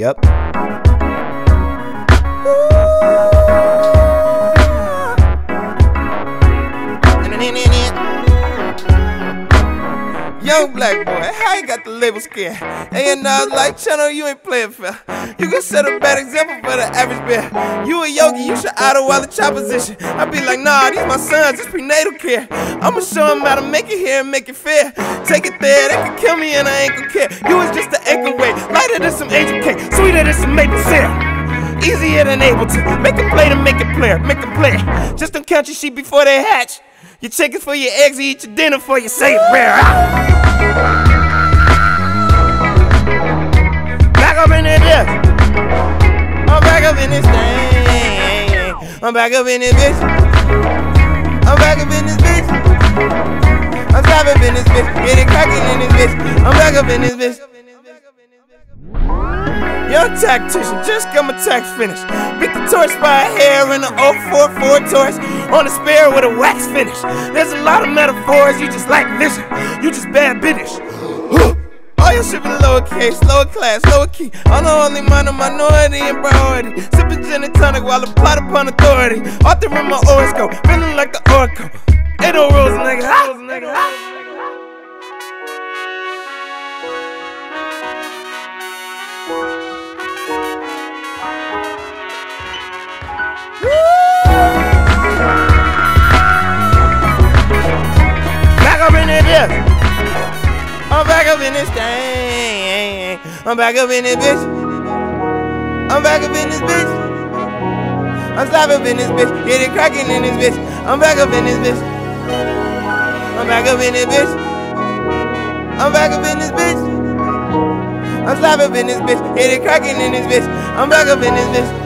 Yep. Young black boy, how you got the label scared? And was like, Chano, you ain't playing fair. You can set a bad example for the average bear. You a yogi, you should idle while the chop position. I be like, nah, these my sons, it's prenatal care. I'ma show them how to make it here and make it fair. Take it there, they can kill me and I ain't gon' care. You was just weight, lighter than some angel cake, sweeter than some maple syrup. Easier than able to make a play to make it player, make a play. Just don't count your sheep before they hatch. Your chickens for your eggs, you eat your dinner for your say rare. Ah. Back up in this. I'm back up in this thing. I'm back up in this bitch. I'm back up in this bitch. I'm top up in this bitch. Getting cracking in this bitch. I'm back up in this bitch. Young tactician, just got my tax finished. Beat the torch by a hair in the 044 torch on the spare with a wax finish. There's a lot of metaphors, you just lack vision. You just bad business. All your shit be lowercase, lower class, lower key. I'm the only minor minority and priority. Sipping gin and tonic while I plot upon authority. Author in my horoscope, feeling like the oracle. Ain't no rules, nigga. Ah. Back I'm back up in this thing. I'm back up in this bitch. I'm back up in this bitch. I'm slap up in this bitch. Get it cracking in this bitch. I'm back up in this bitch. I'm back up in this bitch. I'm back up in this bitch. I'm slap up in this bitch. Get it cracking in this bitch. I'm back up in this bitch.